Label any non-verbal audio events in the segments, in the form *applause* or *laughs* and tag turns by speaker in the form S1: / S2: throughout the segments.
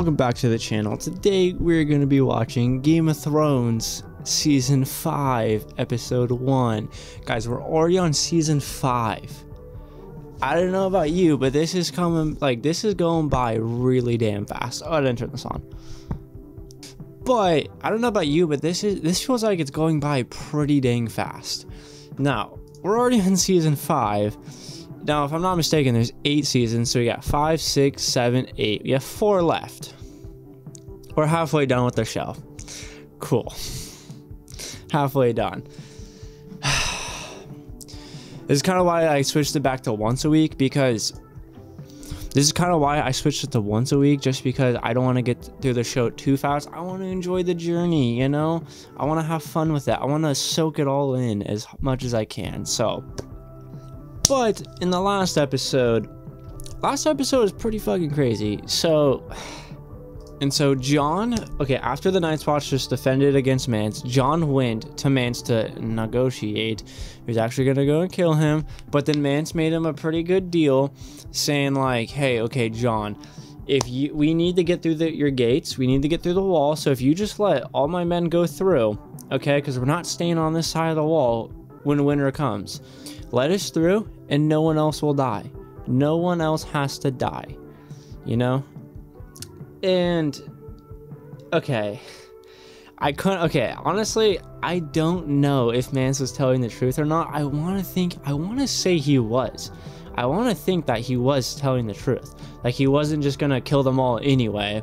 S1: welcome back to the channel. Today we're going to be watching Game of Thrones Season 5, Episode 1. Guys, we're already on Season 5. I don't know about you, but this is coming, like, this is going by really damn fast. Oh, I didn't turn this on. But, I don't know about you, but this is, this feels like it's going by pretty dang fast. Now, we're already *laughs* on Season 5 now, if I'm not mistaken, there's eight seasons, so we got five, six, seven, eight. We have four left. We're halfway done with the show. Cool. halfway done. *sighs* this is kind of why I switched it back to once a week because this is kind of why I switched it to once a week, just because I don't want to get through the show too fast. I want to enjoy the journey, you know? I want to have fun with it. I want to soak it all in as much as I can. So, but in the last episode, last episode was pretty fucking crazy. So, *sighs* and so Jon, okay, after the Night's Watch just defended against Mance, Jon went to Mance to negotiate. He was actually gonna go and kill him, but then Mance made him a pretty good deal, saying like, "Hey, okay, Jon." If you, we need to get through the, your gates, we need to get through the wall. So if you just let all my men go through, okay, because we're not staying on this side of the wall when winter comes. Let us through, and no one else will die. No one else has to die. You know? And okay. I couldn't okay, honestly, I don't know if Mance was telling the truth or not. I wanna think I wanna say he was. I wanna think that he was telling the truth. Like he wasn't just gonna kill them all anyway.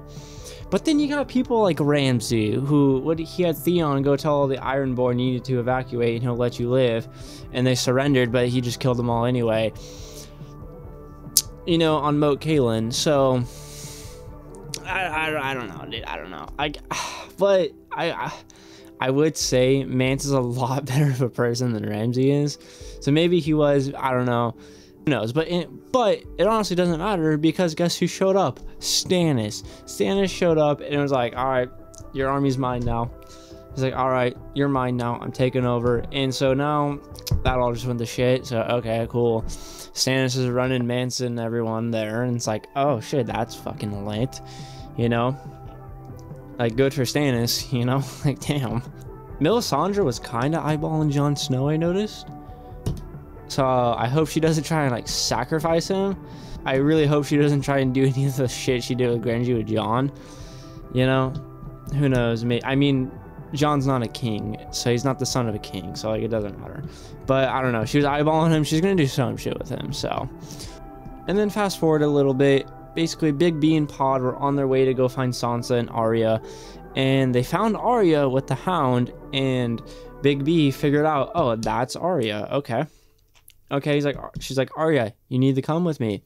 S1: But then you got people like Ramsay, who what he had Theon go tell all the Ironborn needed to evacuate and he'll let you live, and they surrendered, but he just killed them all anyway. You know, on Moat Cailin. So I, I, I don't know, dude. I don't know. I *sighs* but I, I I would say Mance is a lot *laughs* better of a person than Ramsay is. So maybe he was. I don't know knows? But it, but it honestly doesn't matter because guess who showed up? Stannis. Stannis showed up and it was like, all right, your army's mine now. He's like, all right, you're mine now. I'm taking over. And so now that all just went to shit. So okay, cool. Stannis is running Manson, everyone there, and it's like, oh shit, that's fucking lit. You know, like good for Stannis. *laughs* You know, like damn. Melisandre was kind of eyeballing Jon Snow. I noticed. So I hope she doesn't try and like sacrifice him. I really hope she doesn't try and do any of the shit she did with Grangy with Jon. You know, who knows? I mean, Jon's not a king, so he's not the son of a king, so like it doesn't matter. But I don't know. She was eyeballing him. She's gonna do some shit with him. So, and then fast forward a little bit. Basically, Big B and Pod were on their way to go find Sansa and Arya, and they found Arya with the Hound, and Big B figured out, oh, that's Arya. Okay. Okay, he's like, she's like, Arya, you need to come with me.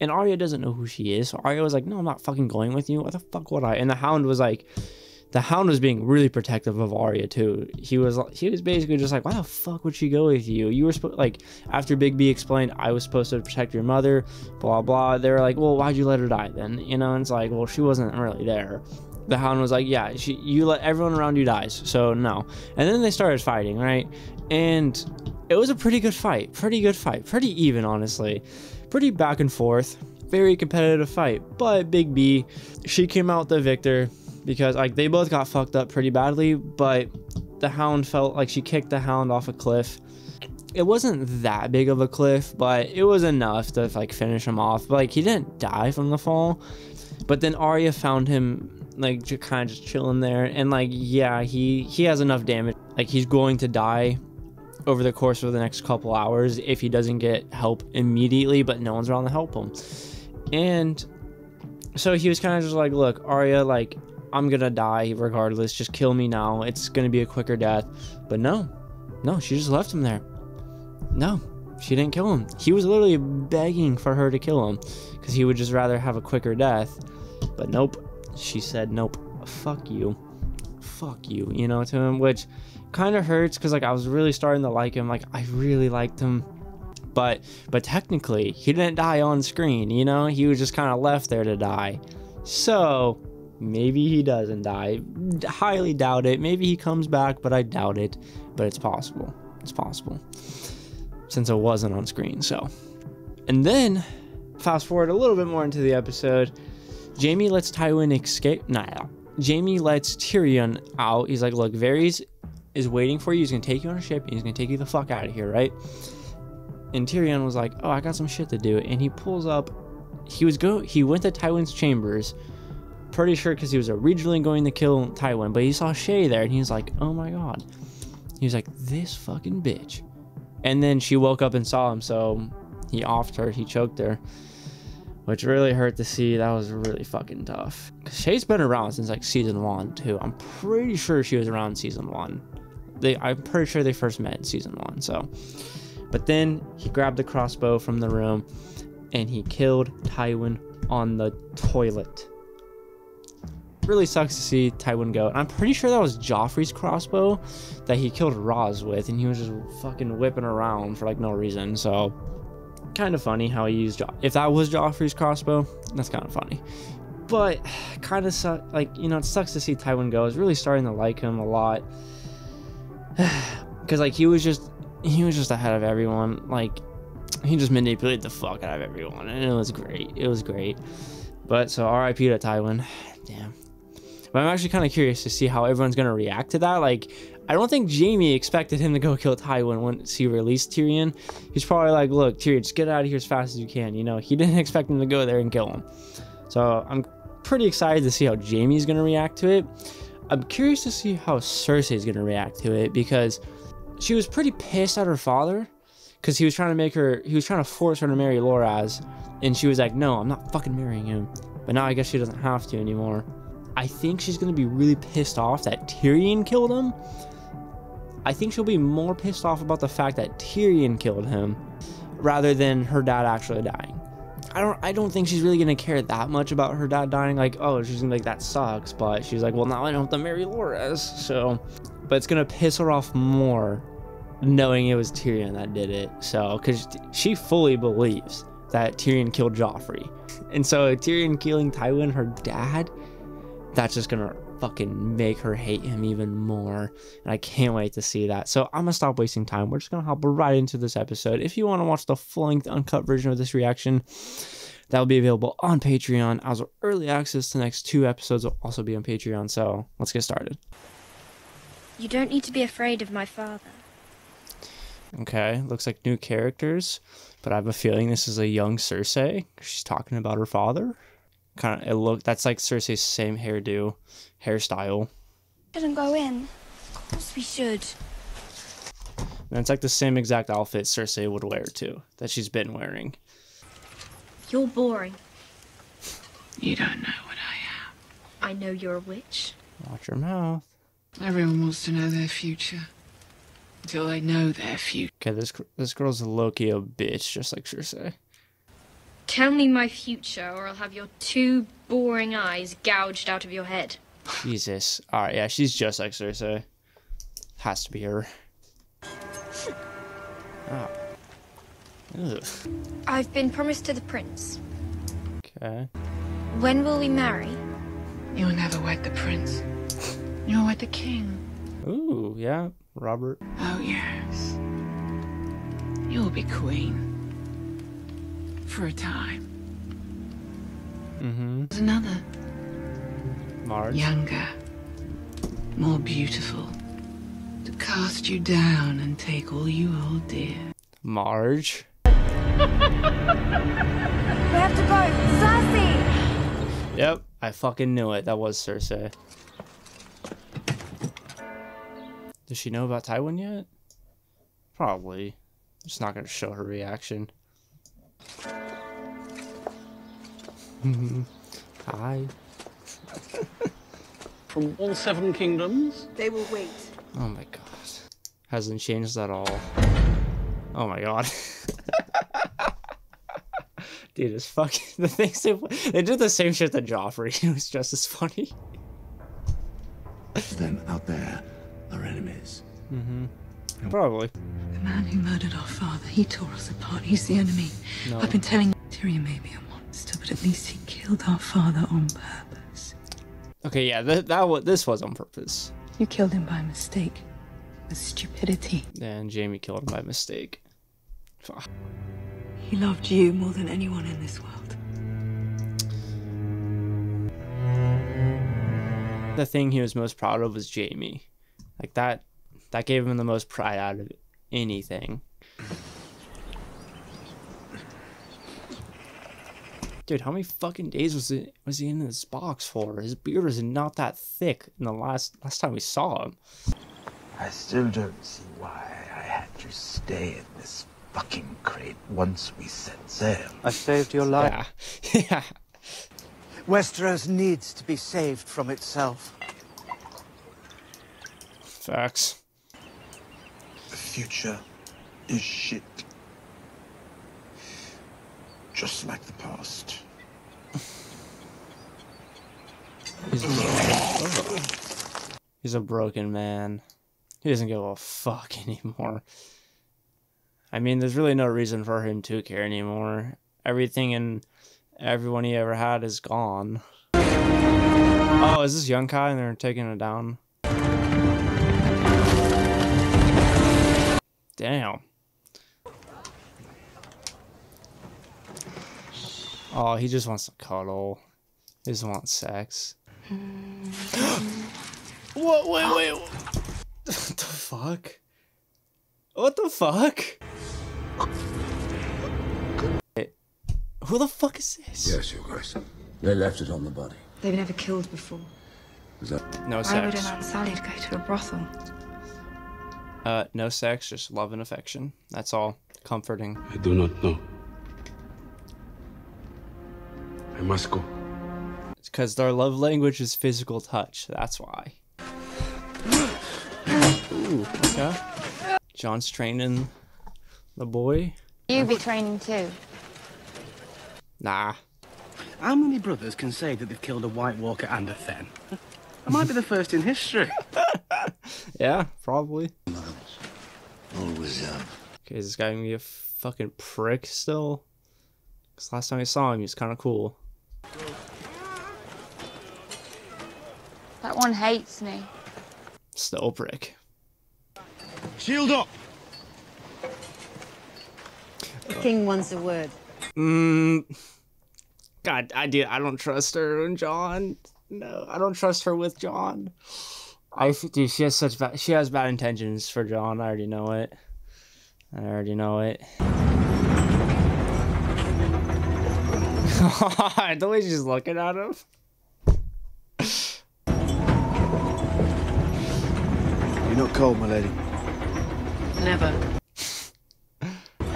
S1: And Arya doesn't know who she is. So Arya was like, no, I'm not fucking going with you. What the fuck would I? And the Hound was like, the Hound was being really protective of Arya too. He was he was basically just like, why the fuck would she go with you? You were supposed like after Big B explained I was supposed to protect your mother, blah blah. They were like, well, why'd you let her die then? You know, and it's like, well, she wasn't really there. The Hound was like, yeah, she, you let everyone around you dies, so no. And then they started fighting, right? And it was a pretty good fight. Pretty good fight. Pretty even, honestly. Pretty back and forth. Very competitive fight. But Big B, she came out the victor because like they both got fucked up pretty badly, but the hound felt like she kicked the hound off a cliff. It wasn't that big of a cliff, but it was enough to like finish him off. But like he didn't die from the fall. But then Arya found him like just kind of just chilling there and like yeah, he he has enough damage. Like he's going to die over the course of the next couple hours if he doesn't get help immediately, but no one's around to help him. And so he was kind of just like, look, Arya, like, I'm gonna die regardless. Just kill me now. It's gonna be a quicker death. But no, no, she just left him there. No, she didn't kill him. He was literally begging for her to kill him because he would just rather have a quicker death. But nope, she said, nope, fuck you. Fuck you, you know, to him, which kind of hurts because like I was really starting to like him. Like I really liked him, but but technically he didn't die on screen. You know, he was just kind of left there to die. So maybe he doesn't die. Highly doubt it. Maybe he comes back, but I doubt it. But it's possible. It's possible since it wasn't on screen. So, and then fast forward a little bit more into the episode. Jaime lets Tywin escape. Nah, Jaime lets Tyrion out. He's like, look, Varys is waiting for you. He's gonna take you on a ship and he's gonna take you the fuck out of here, right? And Tyrion was like, oh, I got some shit to do, and he pulls up. He was go. He went to Tywin's chambers. Pretty sure because he was originally going to kill Tywin, but he saw Shae there and he's like, oh my god. He was like, this fucking bitch. And then she woke up and saw him, so he offed her. He choked her which really hurt to see. That was really fucking tough. Shae's been around since like season one too. I'm pretty sure she was around season one. They, I'm pretty sure they first met in season one. So, but then he grabbed the crossbow from the room, and he killed Tywin on the toilet. Really sucks to see Tywin go. And I'm pretty sure that was Joffrey's crossbow that he killed Ros with, and he was just fucking whipping around for like no reason. So kind of funny how he used jo- if that was Joffrey's crossbow, that's kind of funny. But *sighs* kind of su- like you know it sucks to see Tywin go. I was really starting to like him a lot *sighs* because like he was just he was just ahead of everyone. Like he just manipulated the fuck out of everyone, and it was great. It was great. But so R.I.P. to Tywin. *sighs* Damn. But I'm actually kind of curious to see how everyone's gonna react to that. Like, I don't think Jaime expected him to go kill Tywin once he released Tyrion. He's probably like, look, Tyrion, just get out of here as fast as you can. You know, he didn't *laughs* expect him to go there and kill him. So I'm pretty excited to see how Jaime's going to react to it. I'm curious to see how Cersei's going to react to it because she was pretty pissed at her father because he was trying to make her, he was trying to force her to marry Loras. And she was like, no, I'm not fucking marrying him. But now I guess she doesn't have to anymore. I think she's going to be really pissed off that Tyrion killed him I think she'll be more pissed off about the fact that Tyrion killed him rather than her dad actually dying. I don't I don't think she's really gonna care that much about her dad dying. Like, oh, she's gonna be like, that sucks, but she's like, well now I don't have to marry Loras. So but it's gonna piss her off more knowing it was Tyrion that did it. So cause she fully believes that Tyrion killed Joffrey. And so Tyrion killing Tywin, her dad, that's just gonna fucking make her hate him even more. And I can't wait to see that. So I'm gonna stop wasting time. We're just gonna hop right into this episode. If you want to watch the full length uncut version of this reaction, that will be available on Patreon. As early access to the next two episodes will also be on Patreon. So let's get started.
S2: You don't need to be afraid of my father.
S1: Okay, looks like new characters, but I have a feeling this is a young Cersei. She's talking about her father kind of it look that's like Cersei's same hairdo, hairstyle.
S2: Shouldn't go in. Of course we should.
S1: And it's like the same exact outfit Cersei would wear too, that she's been wearing.
S2: You're boring.
S3: You don't know what I am.
S2: I know you're a witch.
S1: Watch your mouth.
S3: Everyone wants to know their future. Until they know their future.
S1: Okay, this this girl's a Loki a bitch, just like Cersei.
S2: Tell me my future, or I'll have your two boring eyes gouged out of your head.
S1: Jesus. Alright, yeah, she's just like Cersei. Has to be her. Oh. *laughs* Ugh.
S2: I've been promised to the prince.
S1: Okay.
S2: When will we marry?
S3: You'll never wed the prince. You'll wed the king.
S1: Ooh, yeah, Robert.
S3: Oh, yes. You'll be queen. For a time.
S1: Mm-hmm.
S3: There's another.
S1: Marge.
S3: Younger. More beautiful. To cast you down and take all you hold dear.
S1: Marge.
S2: We have to go! Cersei!
S1: Yep, I fucking knew it. That was Cersei. Does she know about Tywin yet? Probably. Just not gonna show her reaction. *laughs* Hi.
S4: From all seven kingdoms?
S5: They will wait.
S1: Oh my god. Hasn't changed at all. Oh my god. *laughs* Dude, it's fucking *laughs* the things they they did the same shit that Joffrey. It was just as funny.
S6: Them out there are enemies. Mm-hmm.
S1: Probably.
S3: The man who murdered our father, he tore us apart. He's the enemy.
S1: No.
S3: I've been telling Tyrion may be a monster, but at least he killed our father on purpose.
S1: Okay, yeah, that that was this was on purpose.
S3: You killed him by mistake. With stupidity.
S1: And Jaime killed him by mistake. Fuck.
S3: He loved you more than anyone in this world.
S1: the thing he was most proud of was Jaime. Like that that gave him the most pride out of anything. Dude, how many fucking days was it was he in this box for? His beard was not that thick in the last last time we saw him.
S6: I still don't see why I had to stay in this fucking crate once we set sail.
S5: I saved your life.
S1: Yeah. *laughs* yeah.
S5: Westeros needs to be saved from itself.
S1: Facts.
S6: The future is shit. Just like the past.
S1: He's a broken, He's a broken man. He doesn't give a fuck *laughs* anymore. I mean, there's really no reason for him to care anymore. Everything and everyone he ever had is gone. Oh, is this young Kai and they're taking it down? Damn. Oh, he just wants to cuddle. He just wants sex. *gasps* what? Wait, wait. What *gasps* the fuck? What the fuck? Wait, Who the fuck is this?
S7: Yes, Your Grace. They left it on the body.
S8: They've never killed before.
S7: Is that
S1: No
S8: Why would an Unsullied go to a brothel?
S1: Uh, no sex, just love and affection. That's all. Comforting.
S9: I do not know. I must go.
S1: It's because their love language is physical touch. That's why. Ooh, okay. Jon's training the boy.
S2: You be training too.
S1: Nah.
S4: How many brothers can say that they've killed a White Walker and a Thenn? I might be the first in history. *laughs*
S1: Yeah, probably.
S6: Always have.
S1: Okay, is this guy gonna be a fucking prick still? Because last time I saw him, he was kind of cool.
S2: That one hates me.
S1: Still a prick.
S6: Shield up!
S8: The king wants a word.
S1: Mm. God, I do. I don't trust her and Jon. No, I don't trust her with Jon. I f- dude, she has such bad. She has bad intentions for Jon. I already know it. I already know it. *laughs* the way she's looking at him.
S6: Not cold, my lady.
S3: Never.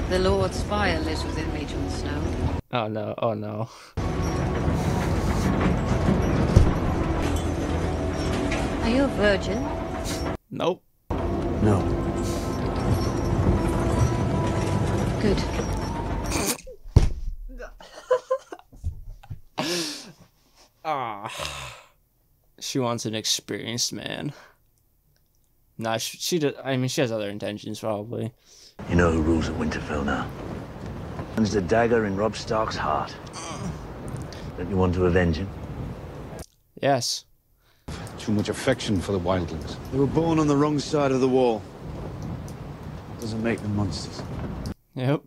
S3: The Lord's fire lives within me, Jon Snow.
S1: Oh no! Oh no!
S2: Are you a virgin?
S1: Nope.
S6: No.
S2: Good.
S1: Ah. She wants an experienced man. Nah, she, she does, I mean, she has other intentions, probably.
S6: You know who rules at Winterfell now? There's the dagger in Robb Stark's heart. Don't you want to avenge him?
S1: Yes.
S7: too much affection for the wildlings?
S10: They were born on the wrong side of the wall. Doesn't make them monsters.
S1: Yep.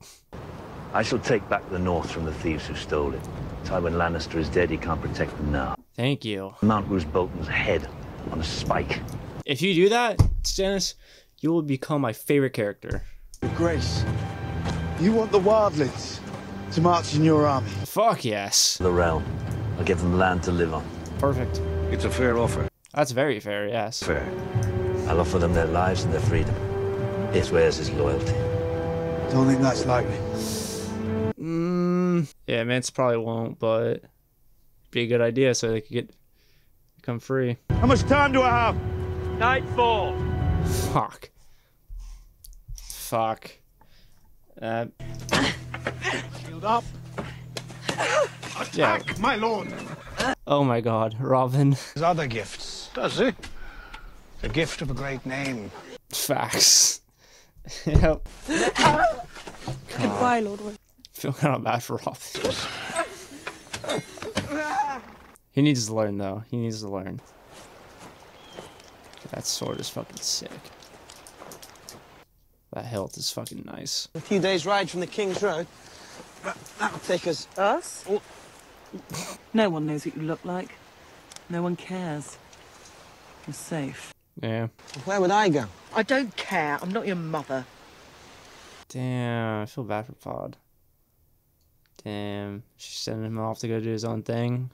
S6: I shall take back the North from the thieves who stole it. Tywin Lannister is dead, he can't protect them now.
S1: Thank you.
S6: Mount Roose Bolton's head on a spike.
S1: If you do that, Stannis, you will become my favorite character.
S10: Your Grace, you want the wildlings to march in your army.
S1: Fuck yes.
S6: The realm. I'll give them land to live on.
S1: Perfect.
S7: It's a fair offer.
S1: That's very fair, yes.
S6: Fair. I'll offer them their lives and their freedom. This wears his loyalty.
S10: Don't think that's likely.
S1: Mm, yeah, Mance probably won't, but be a good idea so they could get become free.
S10: How much time do I have?
S4: Nightfall.
S1: Fuck. Fuck. Uh,
S10: Shield up.
S1: yeah.
S10: My lord.
S1: Oh my god, Robin.
S5: There's other gifts. Does he? The gift of a great name.
S1: Facts. *laughs* yep.
S8: Goodbye, Lord.
S1: Feel kind of bad for Robin. he needs to learn though. He needs to learn. That sword is fucking sick. That hilt is fucking nice.
S5: A few days' ride from the King's Road. That- That'll take us.
S3: Us? No one knows what you look like. No one cares.
S11: You're safe.
S1: Yeah.
S4: Where would I go?
S11: I don't care. I'm not your mother.
S1: Damn, I feel bad for Pod. Damn, she's sending him off to go do his own thing.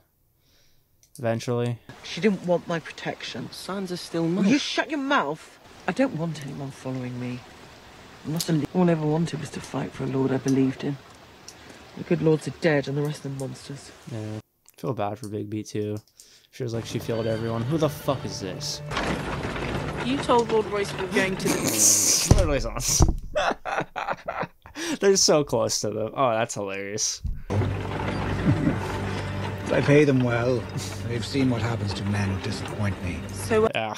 S1: Eventually.
S11: She didn't want my protection.
S4: Sansa are still
S11: Will
S4: mine.
S11: you shut your mouth? I don't want anyone following me. I'm not a All I ever wanted was to fight for a lord I believed in. The good lords are dead and the rest are monsters.
S1: Yeah. Feel bad for Big B too. Feels like she failed everyone. Who the fuck is this?
S11: You told Lord Royce we were going to the...
S1: Literally sounds. *laughs* They're so close to them. Oh, that's hilarious.
S12: I pay them well. They've seen what happens to men who disappoint me.
S11: So
S1: Yeah.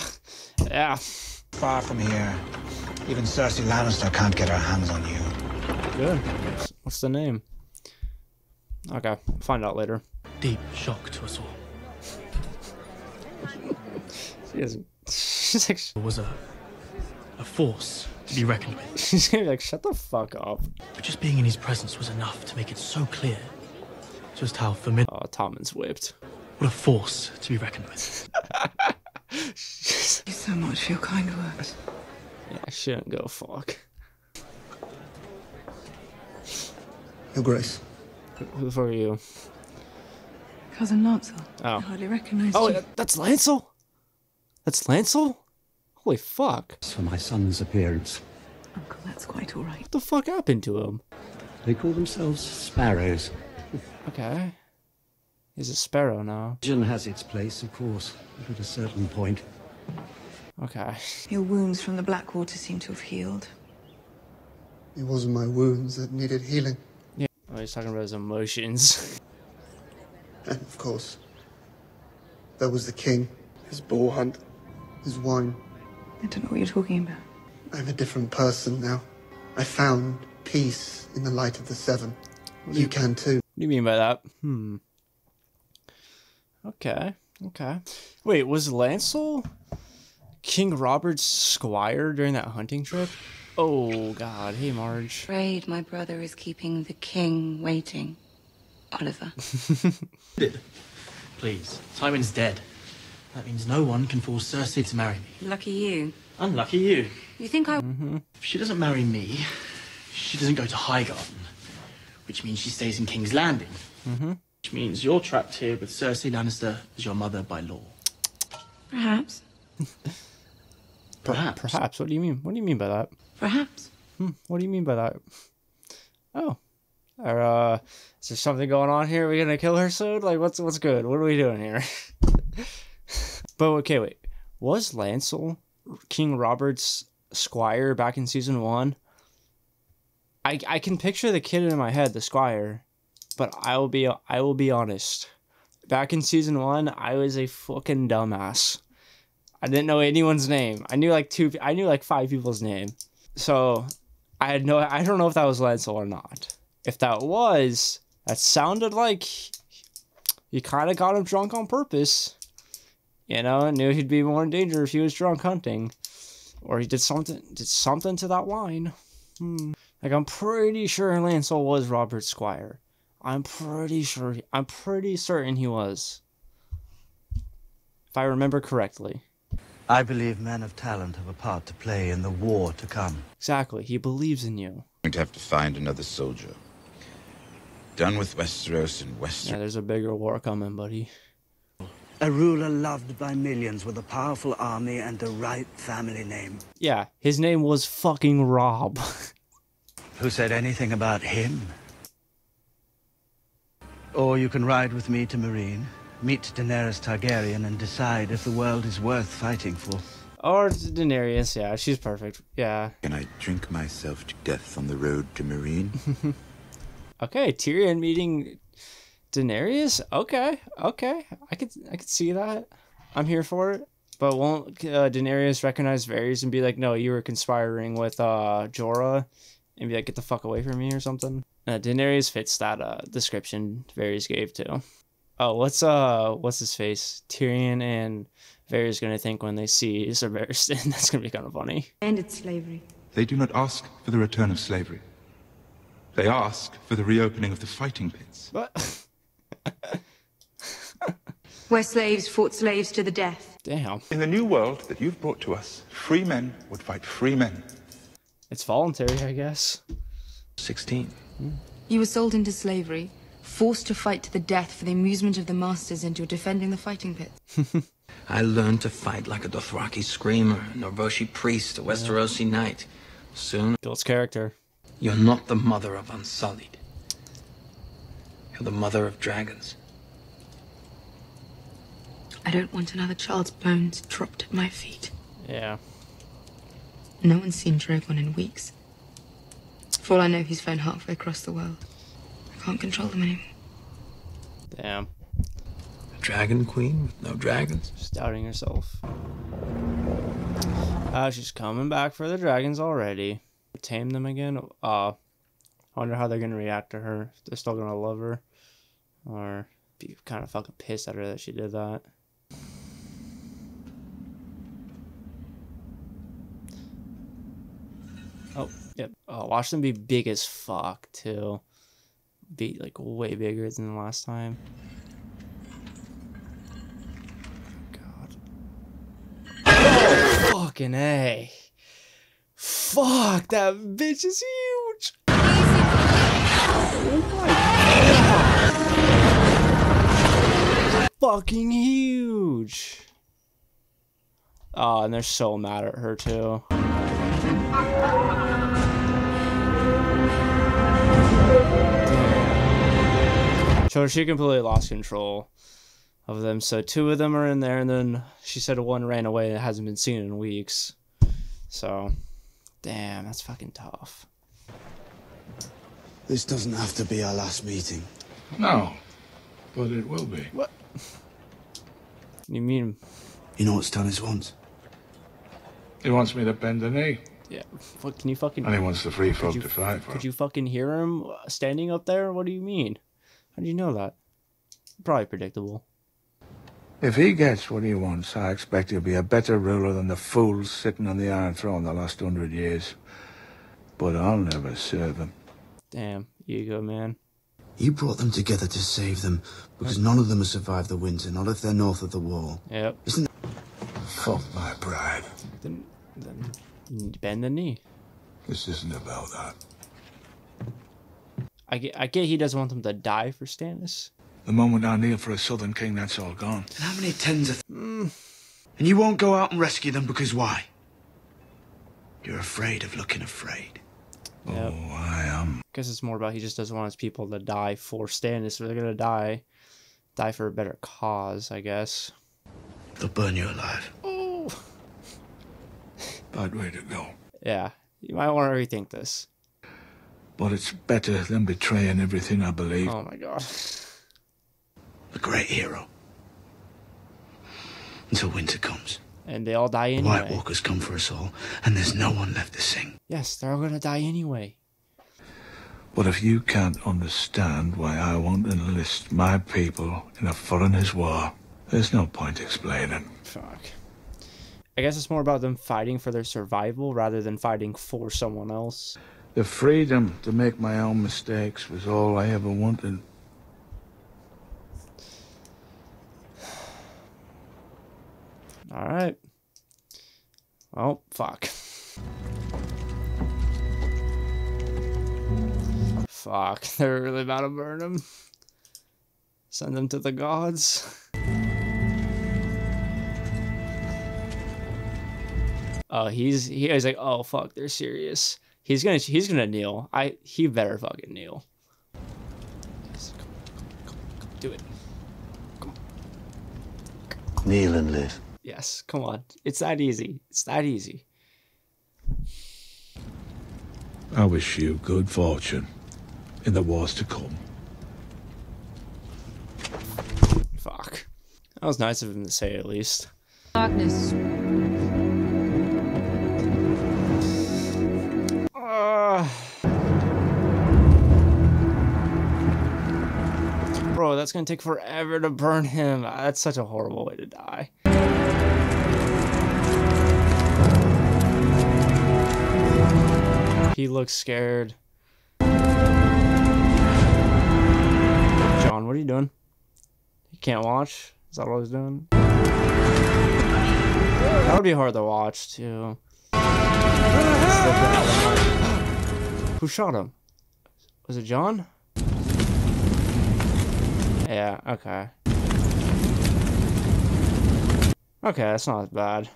S1: Yeah.
S12: Far from here. Even Cersei Lannister can't get her hands on you.
S1: Good. What's- What's the name? Okay, find out later.
S13: Deep shock to us all. *laughs*
S1: She is She's like,
S13: It was a, a force to be reckoned with. *laughs*
S1: she's gonna be like, shut the fuck up.
S13: But just being in his presence was enough to make it so clear just how familiar.
S1: Oh, Tommen's whipped.
S13: What a force to be reckoned with.
S3: Thank *laughs* you so much for your kind words.
S1: Yeah, I shouldn't go fuck.
S10: Your Grace.
S1: Who- Who the fuck are you?
S3: Cousin Lancel.
S1: Oh.
S3: I hardly recognise
S1: Oh,
S3: you.
S1: that- that's Lancel? That's Lancel? Holy fuck.
S14: For my son's appearance.
S3: Uncle, that's quite all right.
S1: What the fuck happened to him?
S14: They call themselves sparrows.
S1: Okay. He's a sparrow now.
S14: Religion has its place, of course, but at a certain point.
S1: Okay.
S3: Your wounds from the Blackwater seem to have healed.
S10: It wasn't my wounds that needed healing.
S1: Yeah. Oh, he's talking about his emotions. *laughs*
S10: And of course, there was the king, his boar hunt, his wine.
S3: I don't know what you're talking about.
S10: I'm a different person now. I found peace in the light of the seven. You can too.
S1: What do you mean by that? Hmm. Okay. Okay. Wait, was Lancel King Robert's squire during that hunting trip? Oh God. Hey, Marge.
S8: Afraid my brother is keeping the king waiting. Oliver. *laughs*
S13: Please, Tywin's dead. That means no one can force Cersei to marry me.
S8: Lucky you.
S13: Unlucky you.
S8: You think I. Mm -hmm.
S13: If she doesn't marry me, she doesn't go to Highgarden, which means she stays in King's Landing.
S1: Mm-hmm.
S13: Which means you're trapped here with Cersei Lannister as your mother by law.
S8: Perhaps. *laughs*
S13: Perhaps.
S1: Perhaps. What do you mean? What do you mean by that?
S8: Perhaps.
S1: Hmm. What do you mean by that? Oh. Or, uh, is there something going on here? Are we gonna kill her soon? Like, what's what's good? What are we doing here? *laughs* but okay, wait. Was Lancel King Robert's squire back in season one? I I can picture the kid in my head, the squire, but I will be I will be honest. Back in season one, I was a fucking dumbass. I didn't know anyone's name. I knew like two. I knew like five people's name. So I had no. I don't know if that was Lancel or not. If that was, that sounded like he kind of got him drunk on purpose. You know, knew he'd be more in danger if he was drunk hunting, or he did something. Did something to that wine. Hmm. Like I'm pretty sure Lancel was Robert Squire. I'm pretty sure. He, I'm pretty certain he was. If I remember correctly.
S6: I believe men of talent have a part to play in the war to come.
S1: Exactly. He believes in you.
S15: Going to have to find another soldier. Done with Westeros and Westeros.
S1: Yeah, there's a bigger war coming, buddy.
S6: A ruler loved by millions with a powerful army and the right family name.
S1: Yeah, his name was fucking Robb. *laughs*
S6: Who said anything about him? Or you can ride with me to Meereen, meet Daenerys Targaryen, and decide if the world is worth fighting for.
S1: or Daenerys, yeah, she's perfect. Yeah.
S15: Can I drink myself to death on the road to Meereen? *laughs*
S1: Okay, Tyrion meeting Daenerys. Okay, okay, I could I could see that. I'm here for it. But won't uh, Daenerys recognize Varys and be like, "No, you were conspiring with uh Jorah," and be like, "Get the fuck away from me" or something? Uh, Daenerys fits that uh description Varys gave too. Oh, what's uh what's his face? Tyrion and Varys gonna think when they see *laughs* Sir Barristan? That's gonna be kind of funny.
S16: Ended slavery.
S17: They do not ask for the return of slavery. They ask for the reopening of the fighting pits.
S1: What? *laughs*
S16: Where slaves fought slaves to the death.
S1: Damn.
S17: In the new world that you've brought to us, free men would fight free men.
S1: It's voluntary, I guess.
S7: 16. Hmm?
S8: You were sold into slavery, forced to fight to the death for the amusement of the masters, and you're defending the fighting pit. *laughs*
S13: I learned to fight like a Dothraki screamer, a Norvoshi priest, a Westerosi knight. Soon,
S1: Builds character.
S13: you're not the mother of Unsullied. You're the mother of dragons.
S8: I don't want another child's bones dropped at my feet.
S1: Yeah.
S8: No one's seen Drogon in weeks. For all I know, he's flown halfway across the world. I can't control them anymore.
S1: Damn.
S13: A dragon queen with no dragons.
S1: Just doubting herself. Uh, she's coming back for the dragons already. Tame them again. Uh, I wonder how they're gonna react to her. If they're still gonna love her, or be kind of fucking pissed at her that she did that. Oh, yep. Oh, watch them be big as fuck too. Be like way bigger than the last time. God. Fucking a. Fuck, that bitch is huge. Oh my god. Fucking huge. Oh, and they're so mad at her too. So she completely lost control of them. So two of them are in there, and then she said one ran away and hasn't been seen in weeks. So, damn, that's fucking tough.
S10: This doesn't have to be our last meeting.
S5: No, but it will be.
S1: What? You mean?
S10: You know what Stannis wants?
S5: He wants me to bend the knee.
S1: Yeah. What can you fucking?
S5: And he wants the free folk
S1: you-
S5: to fight for
S1: Could
S5: him.
S1: you fucking hear him standing up there? What do you mean? How do you know that? Probably predictable.
S5: If he gets what he wants, I expect he'll be a better ruler than the fools sitting on the Iron Throne the last hundred years. But I'll never serve him.
S1: Damn, ego man.
S10: You brought them together to save them because none of them has survived the winter, not if they're north of the wall.
S1: Yep.
S10: Isn't
S5: Fuck my pride.
S1: Then, then bend the knee.
S5: This isn't about that.
S1: I get, I get he doesn't want them to die for Stannis.
S5: The moment I kneel for a southern king, that's all gone.
S10: And how many tens of... Hmm. And you won't go out and rescue them because why? You're afraid of looking afraid.
S1: Yep.
S5: Oh, I am.
S1: Guess it's more about he just doesn't want his people to die for Stannis. So they're gonna die, die for a better cause, I guess.
S10: They'll burn you alive.
S1: Oh.
S5: Bad way to go.
S1: Yeah, you might want to rethink this.
S5: But it's better than betraying everything I believe.
S1: Oh my god.
S10: A great hero. Until winter comes.
S1: And they all die
S10: The
S1: anyway.
S10: White Walkers come for us all, and there's no one left to sing.
S1: Yes, they're all gonna die anyway.
S5: But if you can't understand why I won't enlist my people in a foreigner's war, there's no point explaining.
S1: Fuck. I guess it's more about them fighting for their survival rather than fighting for someone else.
S5: The freedom to make my own mistakes was all I ever wanted.
S1: All right. Well, fuck. Fuck. *laughs* They're really about to burn him. Send them to the gods. Oh, he's he is like, oh fuck, they're serious. He's gonna he's gonna kneel. I he better fucking kneel. Yes, come on, come on, come on, Do it.
S6: Kneel and live.
S1: Yes, come on. It's that easy. It's that easy.
S5: I wish you good fortune in the wars to come.
S1: Fuck. That was nice of him to say at least.
S8: Darkness.
S1: Bro, that's gonna take forever to burn him. Ah, that's such a horrible way to die. He looks scared. Jon, what are you doing? You can't watch? Is that what was doing? That would be hard to watch too. Who shot him? Was it Jon? Yeah, okay. Okay, that's not bad.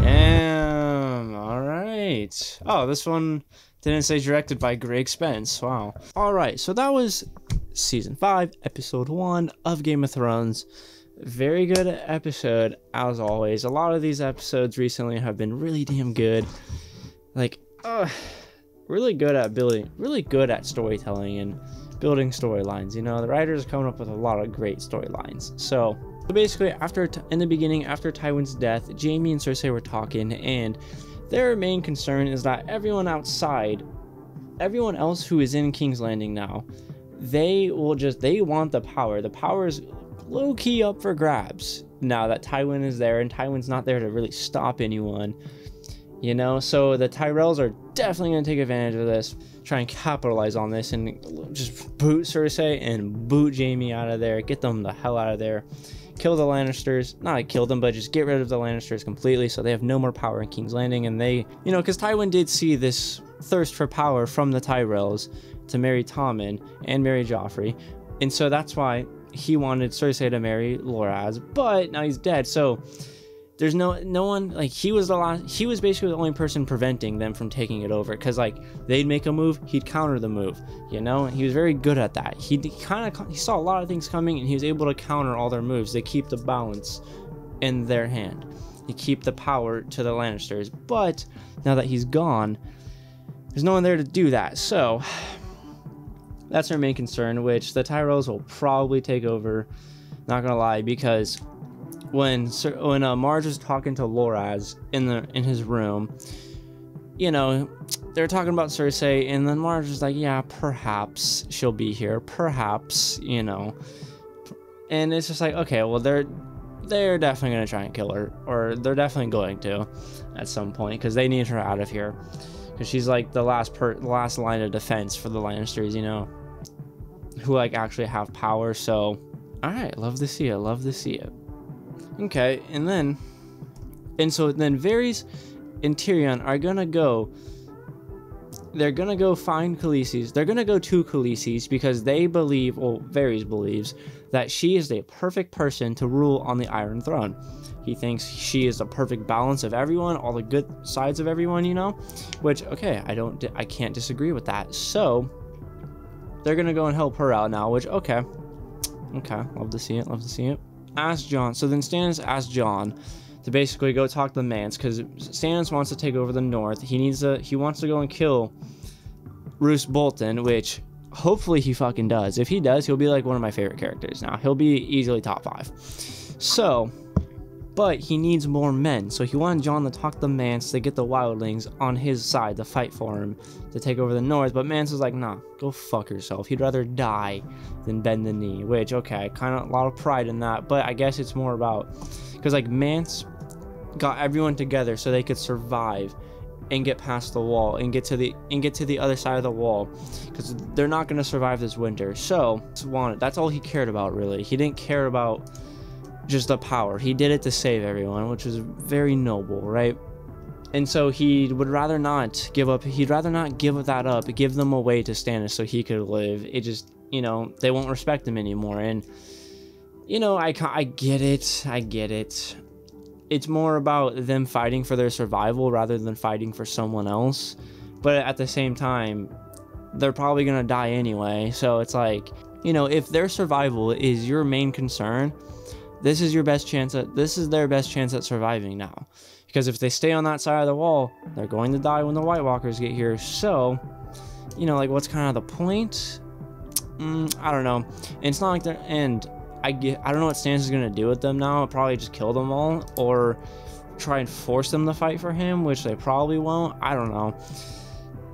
S1: Damn, alright. Oh, this one didn't say directed by Greg Spence. Wow. Alright, so that was season 5, episode 1 of Game of Thrones. Very good episode, as always. A lot of these episodes recently have been really damn good. Like, really good at building, really good at storytelling and building storylines. You know, the writers are coming up with a lot of great storylines. So, basically, after in the beginning, after Tywin's death, Jaime and Cersei were talking, and their main concern is that everyone outside, everyone else who is in King's Landing now, they will just they want the power. The power is low key up for grabs now that Tywin is there, and Tywin's not there to really stop anyone. You know, so the Tyrells are definitely going to take advantage of this, try and capitalize on this, and just boot Cersei and boot Jaime out of there, get them the hell out of there kill the Lannisters. Not like kill them, but just get rid of the Lannisters completely so they have no more power in King's Landing. And they, you know, because Tywin did see this thirst for power from the Tyrells to marry Tommen and marry Joffrey. And so that's why he wanted Cersei to marry Loras, but now he's dead. So there's no no one like he was the last he was basically the only person preventing them from taking it over because like they'd make a move he'd counter the move you know? He was very good at that. He kind of he saw a lot of things coming and he was able to counter all their moves. They keep the balance in their hand. They keep the power to the lannisters. But now that he's gone there's no one there to do that. So *sighs* that's our main concern which the tyrells will probably take over. Not gonna lie because when when uh, Marge was talking to Loras in the in his room, you know, they're talking about Cersei, and then Marge is like, "Yeah, perhaps she'll be here. Perhaps, you know." And it's just like, okay, well, they're they're definitely gonna try and kill her, or they're definitely going to, at some point, because they need her out of here, because she's like the last per last line of defense for the Lannisters, you know, who like actually have power. So, all right, love to see it. Love to see it. Okay, and then, and so then Varys and Tyrion are gonna go. They're gonna go find Khaleesi's. They're gonna go to Khaleesi's because they believe, well, Varys believes that she is the perfect person to rule on the Iron Throne. He thinks she is the perfect balance of everyone, all the good sides of everyone, you know. Which, okay, I don't, I can't disagree with that. So they're gonna go and help her out now. Which, okay, okay, love to see it. Love to see it ask Jon. So then Stannis asks Jon to basically go talk to the Mance because Stannis wants to take over the North. He needs to. He wants to go and kill Roose Bolton, which hopefully he fucking does. If he does, he'll be like one of my favorite characters. Now he'll be easily top five. So but he needs more men. So he wanted Jon to talk to Mance to get the wildlings on his side to fight for him to take over the north. But Mance was like, nah, go fuck yourself. He'd rather die than bend the knee. Which, okay, kind of a lot of pride in that. But I guess it's more about because like Mance got everyone together so they could survive and get past the wall and get to the and get to the other side of the wall because they're not going to survive this winter. So wanted that's all he cared about really. He didn't care about just the power. He did it to save everyone, which is very noble, right? And so he would rather not give up. He'd rather not give that up. Give them away to Stannis so he could live. It just, you know, they won't respect him anymore. And you know, I I get it. I get it. It's more about them fighting for their survival rather than fighting for someone else. But at the same time, they're probably gonna die anyway. So it's like, you know, if their survival is your main concern, this is your best chance at this is their best chance at surviving now. Because if they stay on that side of the wall, they're going to die when the White Walkers get here. So, you know, like what's kind of the point? Mm, I don't know. And it's not like they're and I get I don't know what Stannis is gonna do with them now. I'll probably just kill them all or try and force them to fight for him, which they probably won't. I don't know.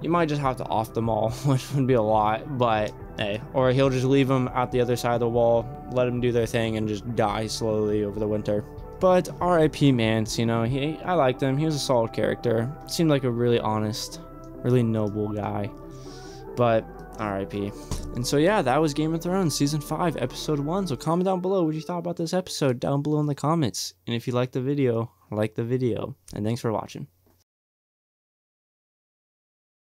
S1: You might just have to off them all, *laughs* which would be a lot, but hey. Or he'll just leave them at the other side of the wall, let them do their thing, and just die slowly over the winter. But R.I.P. Mance, you know, he I liked him. He was a solid character. Seemed like a really honest, really noble guy. But R.I.P. And so yeah, that was Game of Thrones season five, episode one. So comment down below what you thought about this episode down below in the comments. And if you liked the video, like the video. And thanks for watching.